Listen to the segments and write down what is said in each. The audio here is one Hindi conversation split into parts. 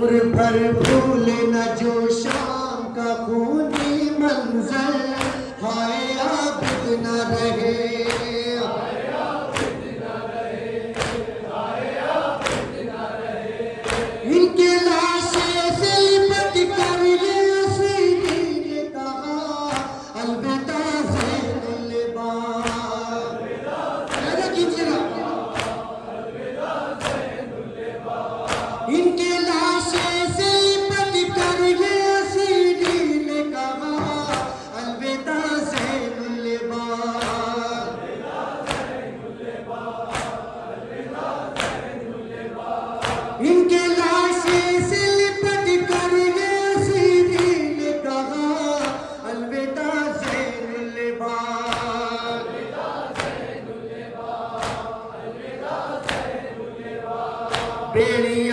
उम्र भर भूले न जो शाम का खूनी मंजर हाय आप न रहे। इनके लाशें से लिपट कर सीधी कहा अलविदा ज़ैनुल लिबा बेड़ियाँ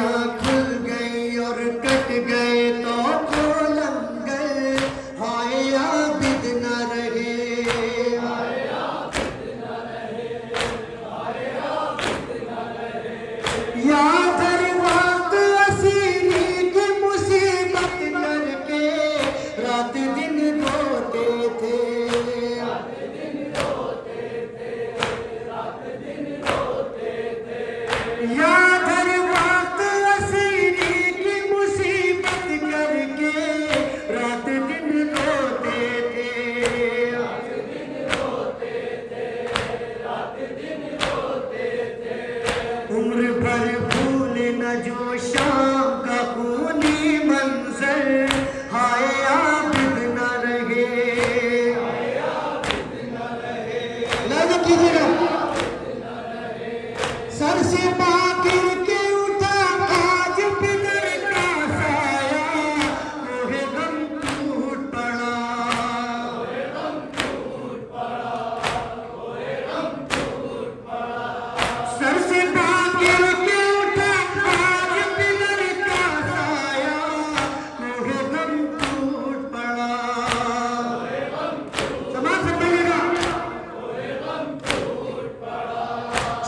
Thank you.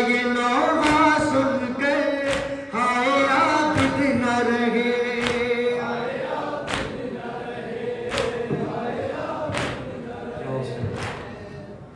yeno